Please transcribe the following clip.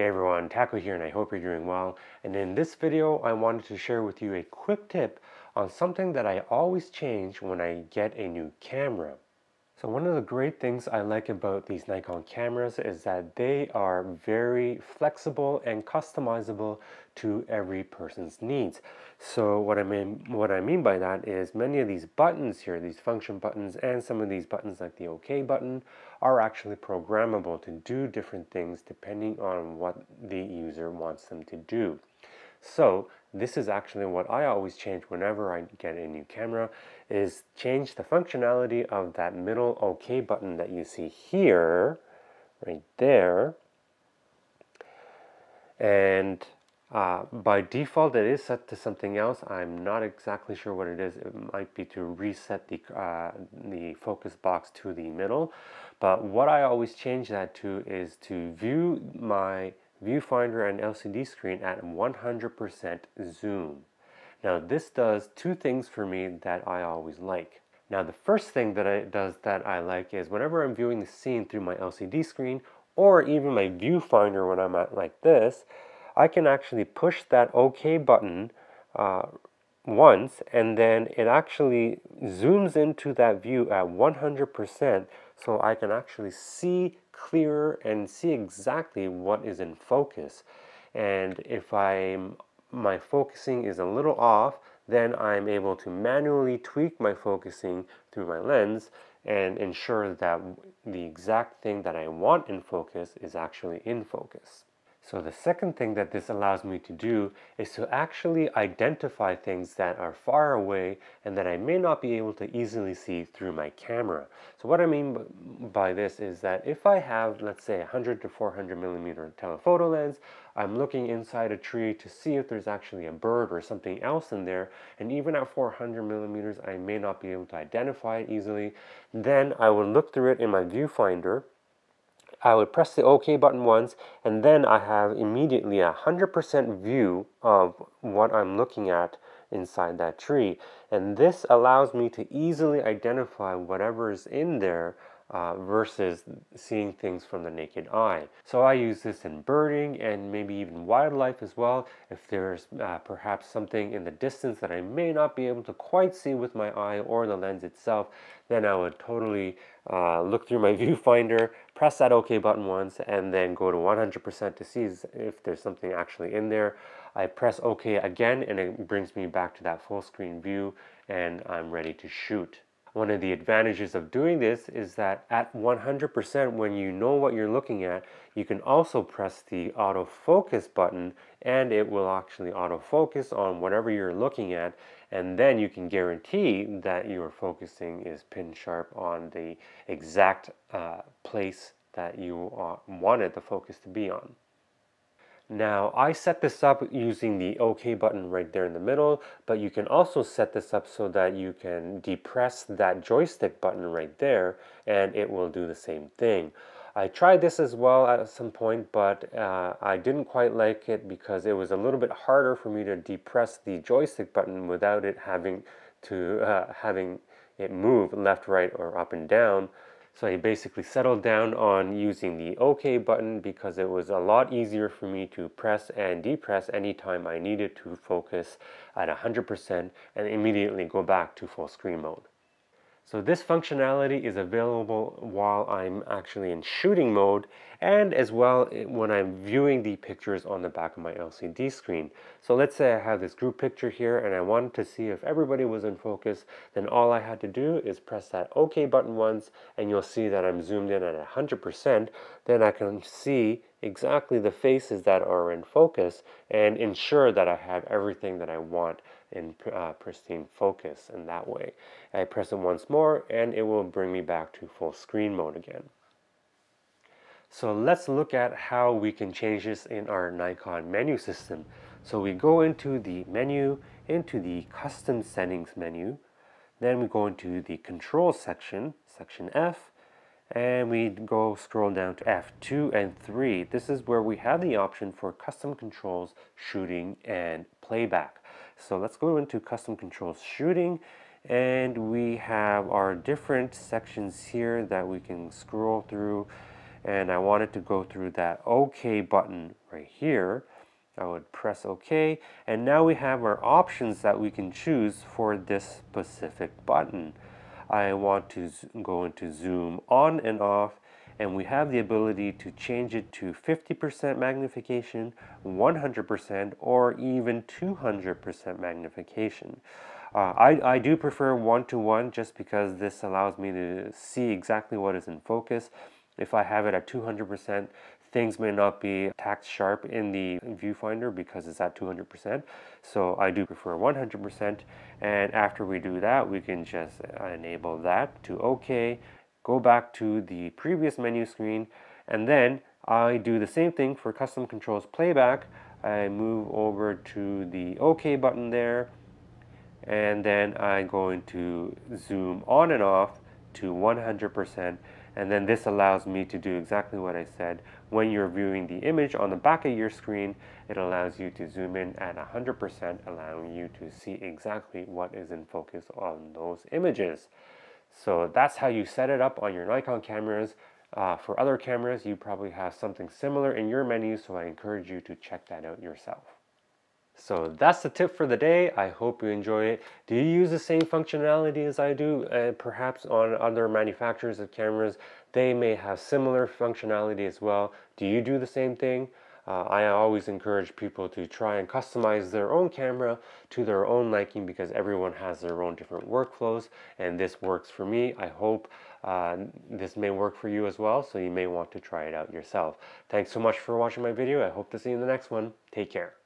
Hey everyone, Taku here and I hope you're doing well. And in this video, I wanted to share with you a quick tip on something that I always change when I get a new camera. So one of the great things I like about these Nikon cameras is that they are very flexible and customizable to every person's needs. So what I mean what I mean by that is many of these buttons here, these function buttons and some of these buttons like the OK button are actually programmable to do different things depending on what the user wants them to do. So this is actually what I always change whenever I get a new camera is change the functionality of that middle OK button that you see here, right there. And uh, by default, it is set to something else. I'm not exactly sure what it is. It might be to reset the, uh, the focus box to the middle. But what I always change that to is to view my viewfinder and LCD screen at 100% zoom. Now this does two things for me that I always like. Now the first thing that it does that I like is whenever I'm viewing the scene through my LCD screen or even my viewfinder when I'm at like this, I can actually push that OK button uh, once and then it actually zooms into that view at 100% so I can actually see clearer and see exactly what is in focus. And if I'm my focusing is a little off, then I'm able to manually tweak my focusing through my lens and ensure that the exact thing that I want in focus is actually in focus. So the second thing that this allows me to do is to actually identify things that are far away and that I may not be able to easily see through my camera. So what I mean by this is that if I have, let's say, 100 to 400 millimeter telephoto lens, I'm looking inside a tree to see if there's actually a bird or something else in there, and even at 400 millimeters, I may not be able to identify it easily, then I will look through it in my viewfinder I would press the OK button once and then I have immediately a 100% view of what I'm looking at inside that tree. And this allows me to easily identify whatever is in there uh, versus seeing things from the naked eye. So I use this in birding and maybe even wildlife as well. If there's uh, perhaps something in the distance that I may not be able to quite see with my eye or the lens itself, then I would totally uh, look through my viewfinder, press that OK button once, and then go to 100% to see if there's something actually in there. I press OK again and it brings me back to that full screen view and I'm ready to shoot. One of the advantages of doing this is that at 100% when you know what you're looking at, you can also press the autofocus button and it will actually autofocus on whatever you're looking at and then you can guarantee that your focusing is pin sharp on the exact uh, place that you uh, wanted the focus to be on. Now I set this up using the OK button right there in the middle, but you can also set this up so that you can depress that joystick button right there and it will do the same thing. I tried this as well at some point, but uh, I didn't quite like it because it was a little bit harder for me to depress the joystick button without it having to uh, having it move left, right, or up and down. So I basically settled down on using the OK button because it was a lot easier for me to press and depress anytime I needed to focus at 100% and immediately go back to full screen mode. So this functionality is available while I'm actually in shooting mode and as well when I'm viewing the pictures on the back of my LCD screen. So let's say I have this group picture here and I wanted to see if everybody was in focus, then all I had to do is press that OK button once and you'll see that I'm zoomed in at 100%. Then I can see exactly the faces that are in focus and ensure that I have everything that I want in uh, pristine focus in that way. I press it once more and it will bring me back to full screen mode again. So let's look at how we can change this in our Nikon menu system. So we go into the menu, into the custom settings menu, then we go into the control section, section F, and we go scroll down to F2 and 3. This is where we have the option for custom controls, shooting, and playback. So let's go into custom controls shooting and we have our different sections here that we can scroll through and I wanted to go through that OK button right here. I would press OK and now we have our options that we can choose for this specific button. I want to go into zoom on and off and we have the ability to change it to 50% magnification, 100% or even 200% magnification. Uh, I, I do prefer one-to-one -one just because this allows me to see exactly what is in focus. If I have it at 200%, things may not be tacked sharp in the viewfinder because it's at 200%. So I do prefer 100%. And after we do that, we can just enable that to OK, go back to the previous menu screen, and then I do the same thing for custom controls playback. I move over to the OK button there, and then I'm going to zoom on and off to 100% and then this allows me to do exactly what I said. When you're viewing the image on the back of your screen, it allows you to zoom in at 100%, allowing you to see exactly what is in focus on those images. So that's how you set it up on your Nikon cameras. Uh, for other cameras, you probably have something similar in your menu, so I encourage you to check that out yourself. So that's the tip for the day. I hope you enjoy it. Do you use the same functionality as I do? Uh, perhaps on other manufacturers of cameras, they may have similar functionality as well. Do you do the same thing? Uh, I always encourage people to try and customize their own camera to their own liking because everyone has their own different workflows and this works for me. I hope uh, this may work for you as well, so you may want to try it out yourself. Thanks so much for watching my video. I hope to see you in the next one. Take care.